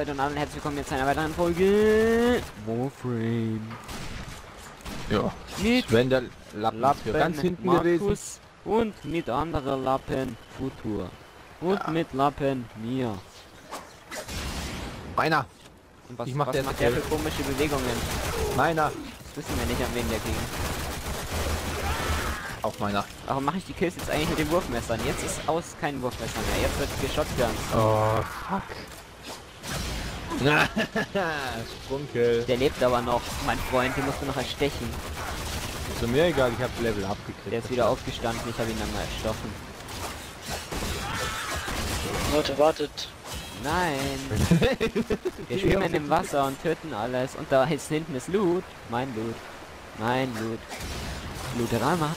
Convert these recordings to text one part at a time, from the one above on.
Leute und alle herzlich willkommen jetzt zu einer weiteren Folge Warframe. Ja. Mit Sven der Lappen, Lappen für ganz hinten gewesen. Markus und mit anderen Lappen Futur. Und mit Lappen mir. Meiner. Und was, Ich mach was der macht der für komische Bewegungen? Meiner. Das wissen wir nicht, an wen der ging. Auch meiner. Warum mache ich die Kills jetzt eigentlich mit den Wurfmessern? Jetzt ist aus kein Wurfmesser mehr. Jetzt wird geshotgun. Oh, fuck. Sprunkel. Der lebt aber noch, mein Freund. Den musst du noch erstechen. Ist mir egal, ich hab Level abgekriegt. Der ist wieder aufgestanden. Ich habe ihn dann mal erstochen. Leute, wartet. Nein. Wir schwimmen im Wasser und töten alles. Und da ist hinten ist Loot. Mein Loot. Mein Loot. Looterama.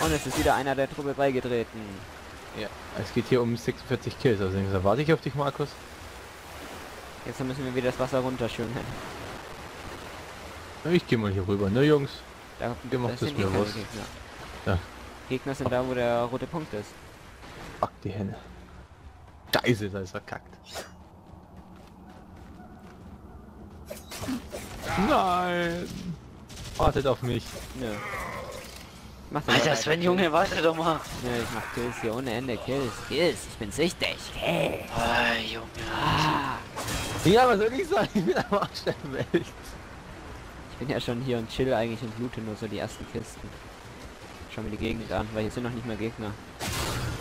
Und es ist wieder einer der Truppe beigetreten. Ja. Es geht hier um 46 Kills, also warte ich auf dich, Markus. Jetzt müssen wir wieder das Wasser runterschwimmen. Ich gehe mal hier rüber, ne Jungs? Da, Ihr macht das es sind mir was. Gegner. Ja. Gegner sind da, wo der rote Punkt ist. Fuck die Hände. Scheiße, da ist verkackt. Nein! Wartet auf mich. Doch Alter, weiter. Sven, Junge, warte doch mal. Nö, ich mach Kills hier ohne Ende. Kills, Kills. Ich bin süchtig. Hey. Ah, Junge. Ah. Ja, was soll ich sagen? Ich bin am Arsch der Welt. Ich bin ja schon hier und chill eigentlich und loote nur so die ersten Kisten. Schau mir die Gegend an, weil hier sind noch nicht mehr Gegner.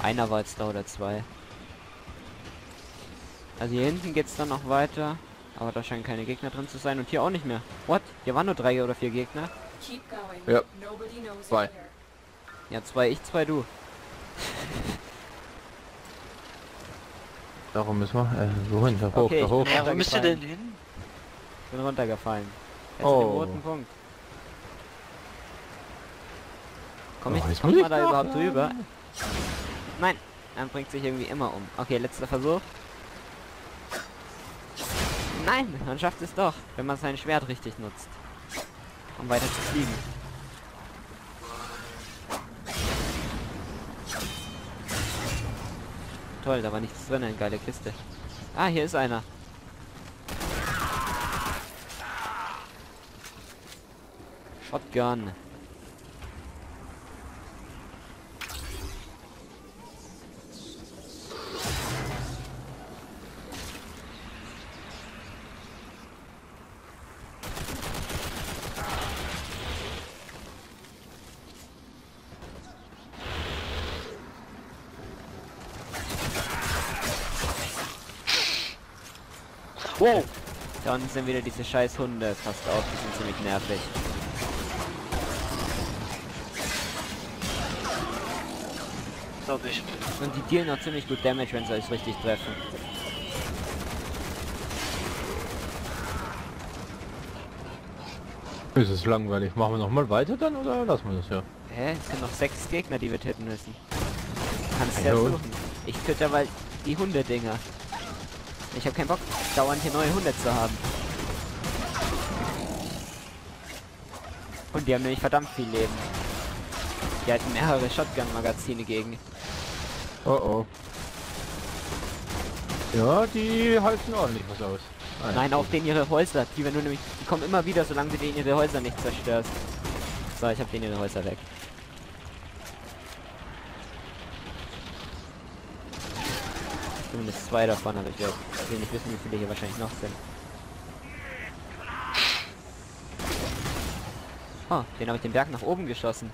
Einer war jetzt da oder zwei. Also hier hinten geht's dann noch weiter. Aber da scheinen keine Gegner drin zu sein und hier auch nicht mehr. What? Hier waren nur drei oder vier Gegner. Keep going. Ja. Nobody knows Zwei. Ja, zwei ich, zwei du. Darum müssen wir, äh, wohin? Da hoch, Okay, da ich hoch. Ja, wo müsst ihr denn hin? Bin runtergefallen. Jetzt Oh. den roten Punkt. Komm ich, Oh, jetzt komm muss mal ich da überhaupt drüber? Nein, er bringt sich irgendwie immer um. Okay, letzter Versuch. Nein, man schafft es doch, wenn man sein Schwert richtig nutzt. Um weiter zu fliegen. Toll, da war nichts drin, eine geile Kiste. Ah, hier ist einer. Shotgun. Wow. Da unten sind wieder diese scheiß Hunde. Passt auf, die sind ziemlich nervig. Glaub ich. Und die dealen auch ziemlich gut Damage, wenn sie euch richtig treffen. Ist es langweilig. Machen wir noch mal weiter dann oder lassen wir das ja? Hä? Es sind noch sechs Gegner, die wir töten müssen. Kannst ja suchen. Ich töte weil die Hundedinger. Ich habe keinen Bock, dauernd hier neue Hunde zu haben. Und die haben nämlich verdammt viel Leben. Die halten mehrere Shotgun-Magazine gegen. Oh oh. Ja, die halten ordentlich was aus. Ah, Nein, auch denen ihre Häuser. Die, wenn du nämlich, die kommen immer wieder, solange du denen ihre Häuser nicht zerstörst. So, ich habe denen ihre Häuser weg. Zumindest zwei davon, aber ich werde nicht wissen, wie viele hier wahrscheinlich noch sind. Oh, den habe ich den Berg nach oben geschossen.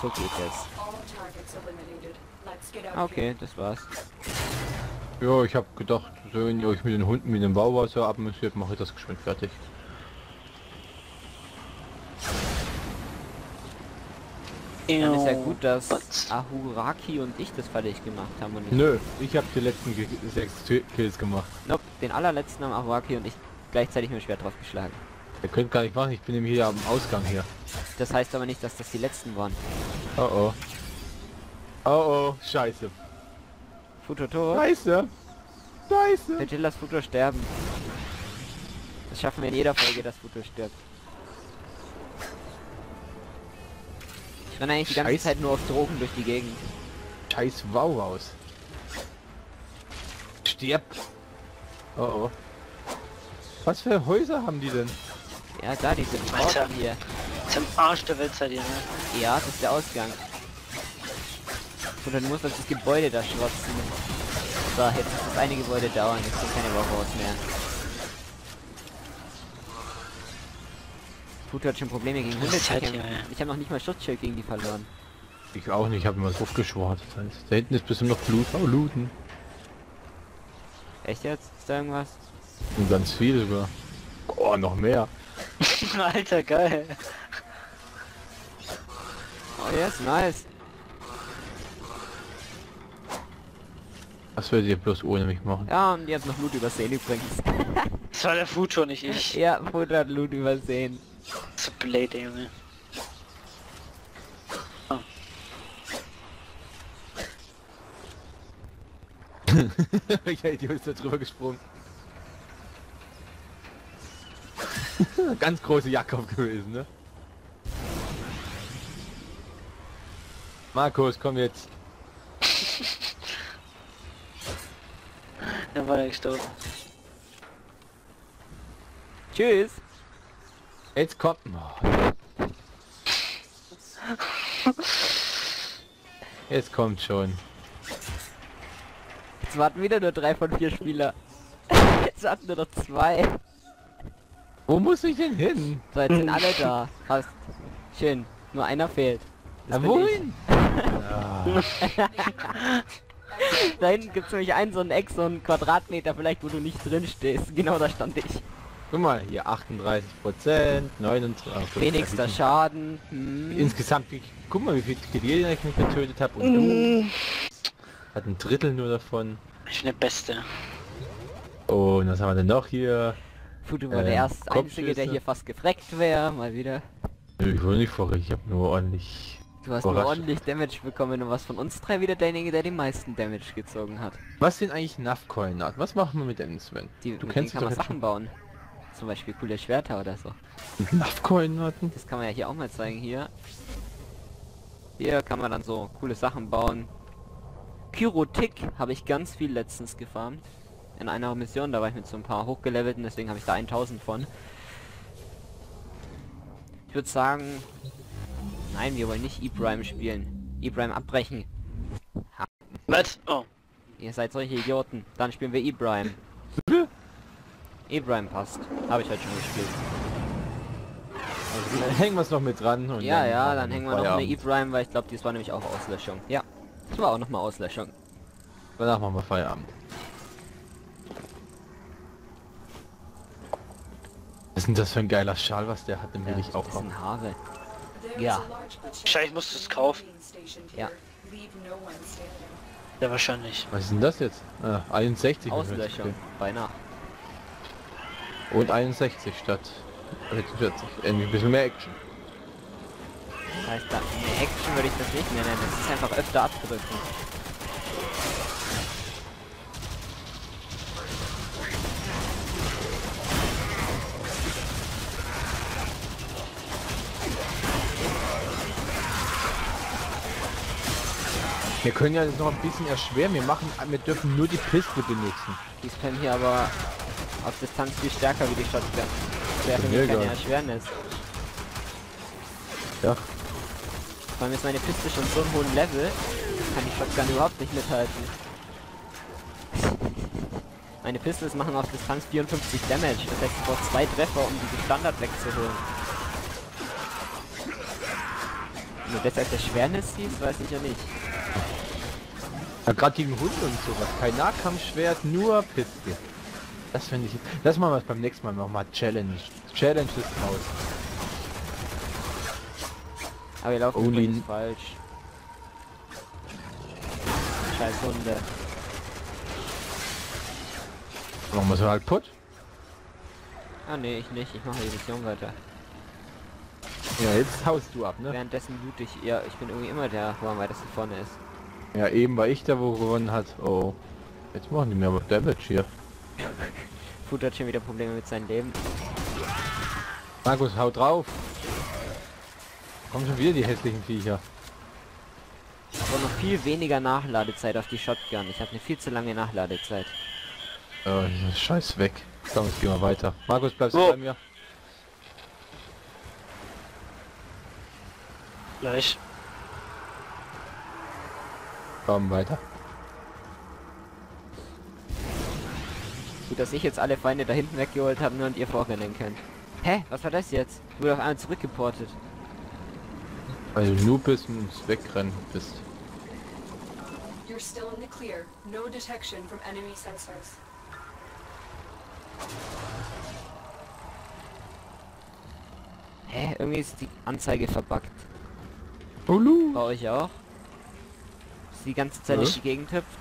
So geht es. Ah, Okay, das war's. Ja, ich habe gedacht, wenn ihr euch mit den Hunden mit dem Bauwasser abmüssiert, mache ich das geschwind fertig. Dann ist ja gut, dass? Ahuraki und ich das fertig gemacht haben und nicht Nö, ich habe die letzten Ge sechs Ki- Kills gemacht. Nope, den allerletzten haben Ahuraki und ich gleichzeitig mit dem Schwert draufgeschlagen. Ihr könnt gar nicht machen, ich bin nämlich hier am Ausgang hier. Das heißt aber nicht, dass das die letzten waren. Oh oh. Oh oh, scheiße. Futo tot. Scheiße. Scheiße. Bitte lass Futo sterben. Das schaffen wir in jeder Folge, dass Futo stirbt. Ich renne eigentlich die ganze. Zeit nur auf Drogen durch die Gegend. scheiß Wow aus. Stirb! Oh oh. Was für Häuser haben die denn? Ja, da, diese Alter. Bauten hier. Zum Arsch der Welt seid ihr, ne? Ja, das ist der Ausgang. Du musst auf das Gebäude da schwatzen. So, jetzt ist das eine Gebäude dauern, jetzt sind keine Warhorse mehr. Futo hat schon Probleme gegen Hunde ey. Ich habe noch nicht mal Schutzschild gegen die verloren. Ich auch nicht, ich habe immer so aufgeschwart. Das heißt, da hinten ist bestimmt noch Blut. Oh, Looten. Echt jetzt? Ist da irgendwas? Und ganz viel sogar. Oh, noch mehr. Alter, geil. Oh yes, nice. Was werdet ihr bloß ohne mich machen? Ja, und ihr habt noch Loot übersehen übrigens. Das war der Futo, nicht ich. ja, Futo hat Loot übersehen. So blöd, Junge. Welcher Idiot ist da drüber gesprungen? Ganz große Jakob gewesen, ne? Markus, komm jetzt. Da war der gestorben. Tschüss. Jetzt kommt. Oh. Jetzt kommt schon. Jetzt warten wieder nur drei von vier Spieler. Jetzt warten nur noch zwei. Wo muss ich denn hin? So, jetzt sind alle da. Passt. Schön. Nur einer fehlt. Das wohin? Da hinten gibt es nämlich einen so einen Eck, so einen Quadratmeter vielleicht, wo du nicht drin stehst. Genau da stand ich. Guck mal, hier 38 Prozent, 29. Wenigster Schaden. Hm. Insgesamt, guck mal, wie viel Gelierien ich nicht getötet habe und du hat ein Drittel nur davon. Ich bin der Beste. Und was haben wir denn noch hier? Futu war Ähm, der erste Einzige, der hier fast gefreckt wäre. Mal wieder. Nö, Ich wurde nicht vorher, ich habe nur ordentlich. Du hast nur ordentlich Damage bekommen und was von uns drei wieder derjenige, der den meisten Damage gezogen hat. Was sind eigentlich NAV-Koordinaten? Was machen wir mit denen, Sven? Die, du kennst denen kann man Sachen bauen. Zum Beispiel coole Schwerter oder so. schon NAV-Koordinaten? Das kann man ja hier auch mal zeigen. Hier. Hier kann man dann so coole Sachen bauen. Pyrotik habe ich ganz viel letztens gefarmt. In einer Mission, da war ich mit so ein paar hochgelevelten, deswegen habe ich da 1000 von. Ich würde sagen... Nein, wir wollen nicht Ibrahim spielen. Ibrahim abbrechen. Was? Oh. Ihr seid solche Idioten. Dann spielen wir Ibrahim. Ibrahim passt. Habe ich heute schon gespielt. Also, dann hängen wir es noch mit dran. Und Ja, ja, machen dann hängen wir noch eine. Ibrahim, weil ich glaube, dies war nämlich auch Auslöschung. Ja, das war auch nochmal Auslöschung. Danach machen wir Feierabend. Was ist denn das für ein geiler Schal, was der hat? Den will Ja, ich auch haben. Haare. Ja. Wahrscheinlich musst du es kaufen. Ja. here. Leave no one standing. Ja, wahrscheinlich. Was ist denn das jetzt? Ah, 61. Auslöschung. Beinahe. Und 61 statt 46. Irgendwie ein bisschen mehr Action. Das heißt, da, eine Action würde ich das nicht mehr nennen. Das ist einfach öfter abdrücken. Wir können ja das noch ein bisschen erschweren. Wir machen, wir dürfen nur die Piste benutzen. Die spammen hier aber auf Distanz viel stärker wie die Shotgun. Das wäre für Mir mich keine. Erschwernis. Ja. Vor allem ist meine Piste schon so einen hohen Level, kann die Shotgun überhaupt nicht mithalten. Meine Pistols machen auf Distanz 54 Damage, das heißt ich brauche zwei Treffer, um diese Standard wegzuholen. Wenn du das als Erschwernis siehst, weiß ich ja nicht. ja Gerade gegen Hunde und sowas. Kein Nahkampfschwert, nur Piste. Das finde ich. Das machen wir beim nächsten Mal nochmal. Challenge. Challenge ist raus. Aber ihr lauft Only- übrigens falsch. Scheiß Hunde. Machen wir so halt putt. Ah nee, ich nicht, ich mache die Mission weiter. Ja, jetzt haust du ab, ne? Währenddessen loot ich, ja, ich bin irgendwie immer der, wo am weitesten vorne ist. Ja, eben war ich der, wo gewonnen hat. Oh. Jetzt machen die mir aber Damage hier. Food hat schon wieder Probleme mit seinem Leben. Markus, hau drauf. Kommen schon wieder die hässlichen Viecher. auch noch viel weniger Nachladezeit auf die Shotgun. Ich habe eine viel zu lange Nachladezeit. Oh, Scheiß weg. Komm, jetzt gehen wir weiter. Markus, bleibst du Wo? bei mir? Gleich. Komm, weiter. Gut, dass ich jetzt alle Feinde da hinten weggeholt habe nur und ihr vorrennen könnt. Hä? Was war das jetzt? Wurde auf einmal zurückgeportet. Weil du bist und uns wegrennen bist. You're still in the clear. No detection from enemy sensors. Hä? Irgendwie ist die Anzeige verbuggt. Ulu! Bei euch auch? Dass die ganze Zeit Ja. durch die Gegend hüpft,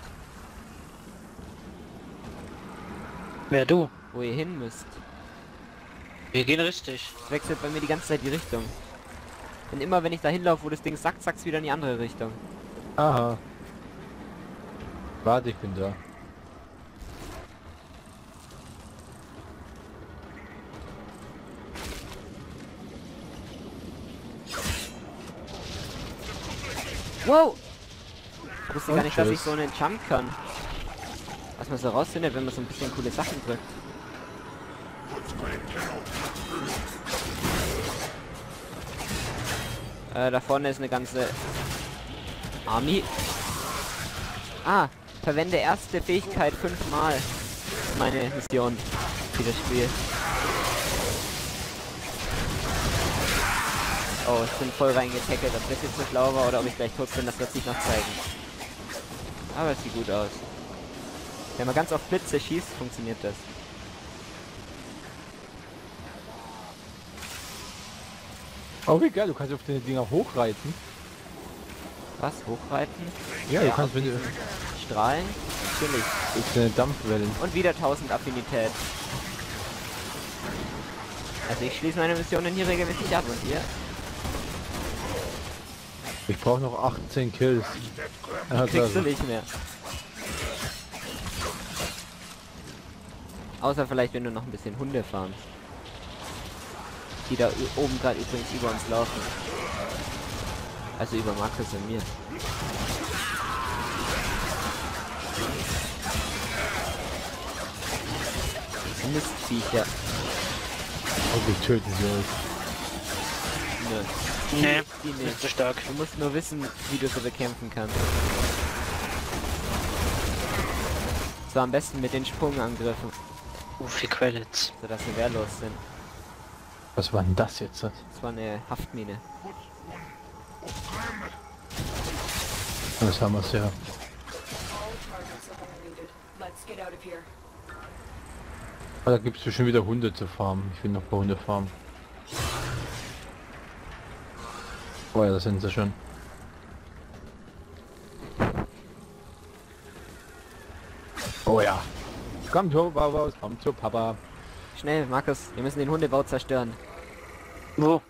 Wer du? wo ihr hin müsst. Wir gehen richtig. Es wechselt bei mir die ganze Zeit die Richtung. Und immer wenn ich da hinlaufe, wo das Ding sackt, sackt's wieder in die andere Richtung. Aha. Warte, ich bin da. Wow! Ich wusste gar nicht, dass ich tschüss. so einen Jump kann. Was man so rausfindet, wenn man so ein bisschen coole Sachen drückt. Äh, da vorne ist eine ganze Army. Ah, verwende erste Fähigkeit fünfmal. Meine Mission für das Spiel. Oh, ich bin voll reingetackelt. Ob das jetzt so schlau war oder ob ich gleich tot bin, das wird sich noch zeigen. Aber es sieht gut aus. Wenn man ganz auf Blitze schießt, funktioniert das. Oh, wie geil, du kannst auf den Dinger hochreiten. Was? Hochreiten? Ja, Ja, du kannst mit Strahlen? Natürlich. auf deine Dampfwellen. Und wieder 1000 Affinität. Also ich schließe meine Missionen hier regelmäßig ab und ihr? Ich brauche noch 18 Kills. Kriegst du also. nicht mehr. Außer vielleicht, wenn du noch ein bisschen Hunde farmst. Die da oben gerade übrigens über uns laufen. Also über Markus und mir. Mistviecher. Hoffentlich töten sie euch. Nö. Nee, Die nicht nicht. so stark. Du musst nur wissen, wie du sie bekämpfen kannst. Zwar am besten mit den Sprungangriffen, Uh, viel Credits. sodass sie wehrlos sind. Was war denn das jetzt? Das war eine Haftmine. Das haben wir es ja. All targets eliminated. Let's get out of here. Ah, da gibt es schon wieder Hunde zu farmen. Ich will noch paar Hunde farmen. Oh ja, da sind sie schon. Oh ja. Komm zu Papa, komm zu Papa. Schnell, Markus, wir müssen den Hundebau zerstören. Wo?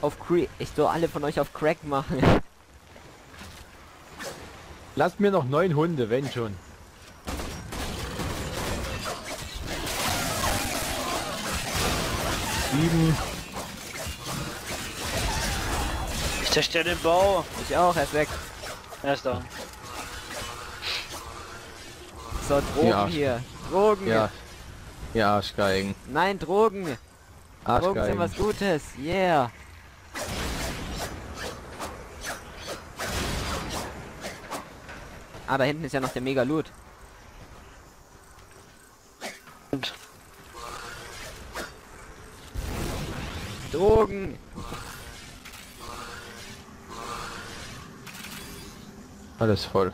Auf Cre Ich soll alle von euch auf Crack machen. Lasst mir noch neun Hunde, wenn schon. Sieben. Ich zerstöre den Bau. Ich auch, er ist weg. Er ist da. So, Drogen Ja. hier. Drogen. Ja. Ja, Arschgeigen. Nein, Drogen. Drogen sind Arschgeigen. was Gutes. Yeah. Ah, da hinten ist ja noch der Mega-Loot. Und Drogen. Alles voll.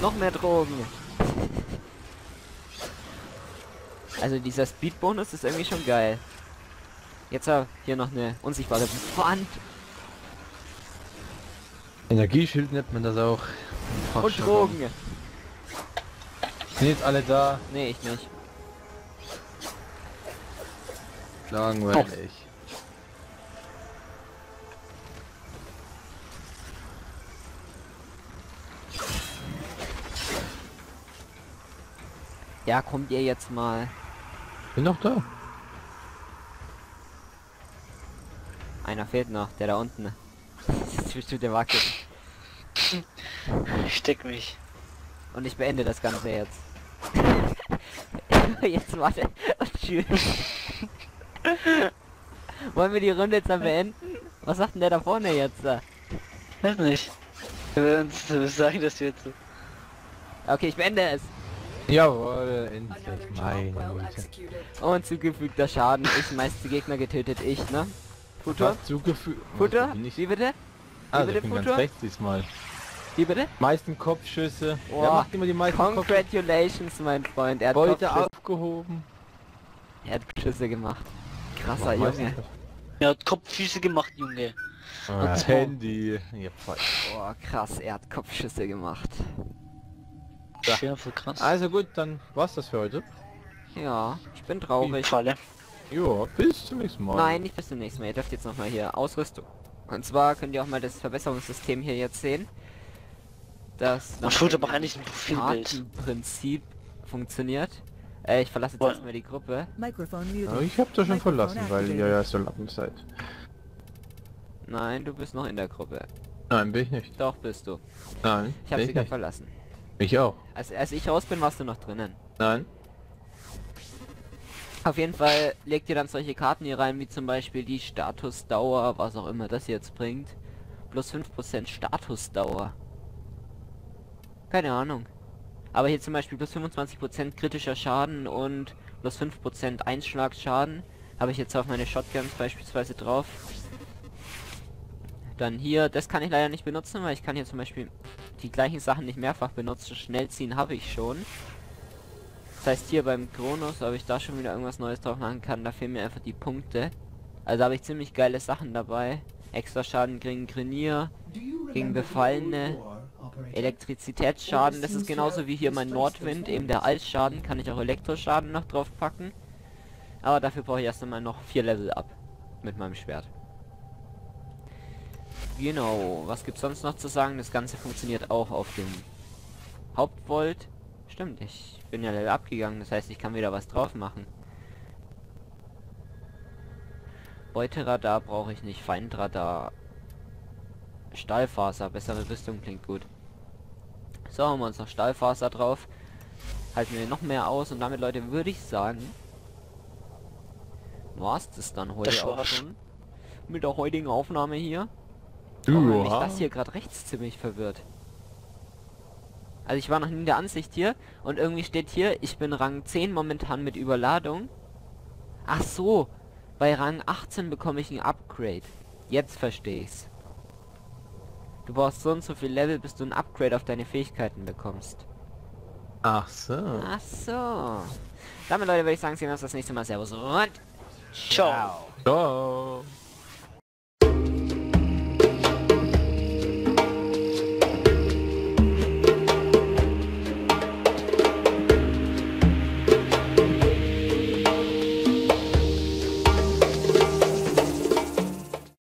Noch mehr Drogen. Also dieser Speed-Bonus ist irgendwie schon geil. Jetzt hier noch eine unsichtbare Wand Energieschild nennt man das auch. und Drogen. Sind jetzt alle da? Nee, ich nicht. Langweilig. Ja, kommt ihr jetzt mal. Bin noch da. Einer fehlt noch, der da unten. bestimmt der Wackel. Ich steck mich. Und ich beende das Ganze jetzt. jetzt warte und tschüss. Wollen wir die Runde jetzt dann beenden? Was sagt denn der da vorne jetzt? da? Weiß nicht. Wir werden uns sagen, dass wir jetzt so. Okay, ich beende es. Jawohl, endlich. Meine Güte. Und zugefügter Schaden. Ich meiste Gegner getötet, ich, ne? Was zugefügt? Futter? Wie bitte? also bitte, ich bin ganz Futur? rechts diesmal. Wie bitte? Meisten Kopfschüsse. Wer Boah. macht immer die meisten Kopfschüsse? Congratulations, mein Freund. Er hat, Beute Kopfschüsse, aufgehoben. er hat Schüsse gemacht. Krasser Boah, Junge. Er hat Kopffüße gemacht, Junge. Ah. Handy. Ja. Boah, krass, er hat Kopfschüsse gemacht. Ja. Ja, voll krass. Also gut, dann war's das für heute. Ja, ich bin traurig. Falle. Ja, bis zum nächsten Mal. Nein, nicht bis zum nächsten Mal. Ihr dürft jetzt nochmal hier Ausrüstung. Und zwar könnt ihr auch mal das Verbesserungssystem hier jetzt sehen. Das Man tut aber eigentlich ein Profilbild. Kartenprinzip funktioniert. Äh, ich verlasse jetzt erstmal die Gruppe. Aber ich hab das schon verlassen, weil ihr ja so Lappen seid. Nein, du bist noch in der Gruppe. Nein, bin ich nicht. Doch, bist du. Nein, Ich habe sie gerade verlassen. Ich auch. Als, als ich raus bin, warst du noch drinnen. Nein. Auf jeden Fall legt ihr dann solche Karten hier rein, wie zum Beispiel die Statusdauer, was auch immer das jetzt bringt. Plus 5% Statusdauer. Keine Ahnung. Aber hier zum Beispiel plus 25% kritischer Schaden und plus 5% Einschlagsschaden. Habe ich jetzt auf meine Shotguns beispielsweise drauf. Dann hier, das kann ich leider nicht benutzen, weil ich kann hier zum Beispiel die gleichen Sachen nicht mehrfach benutzen. Schnellziehen habe ich schon. Das heißt hier beim Kronos, ob ich da schon wieder irgendwas Neues drauf machen kann, da fehlen mir einfach die Punkte. Also habe ich ziemlich geile Sachen dabei. Extra Schaden gegen Grenier, gegen Befallene, Elektrizitätsschaden, das ist genauso wie hier mein Nordwind, eben der Eisschaden, kann ich auch Elektroschaden noch drauf packen. Aber dafür brauche ich erst einmal noch vier Level ab mit meinem Schwert. Genau, was gibt's sonst noch zu sagen? Das Ganze funktioniert auch auf dem Hauptvolt. Stimmt, ich bin ja Level abgegangen, das heißt, ich kann wieder was drauf machen. Beuteradar brauche ich nicht, Feindradar. Stahlfaser, bessere Rüstung klingt gut. So, haben wir uns noch Stahlfaser drauf. Halten wir noch mehr aus und damit, Leute, würde ich sagen, war's das dann heute Das auch schon. Mit der heutigen Aufnahme hier. Wenn mich das hier gerade rechts ziemlich verwirrt. Also ich war noch nie in der Ansicht hier und irgendwie steht hier, ich bin Rang 10 momentan mit Überladung. Ach so, bei Rang 18 bekomme ich ein Upgrade. Jetzt verstehe ich's. Du brauchst so und so viel Level, bis du ein Upgrade auf deine Fähigkeiten bekommst. Ach so. Ach so. Damit Leute würde ich sagen, sehen wir uns das nächste Mal. Servus und Ciao. Ciao.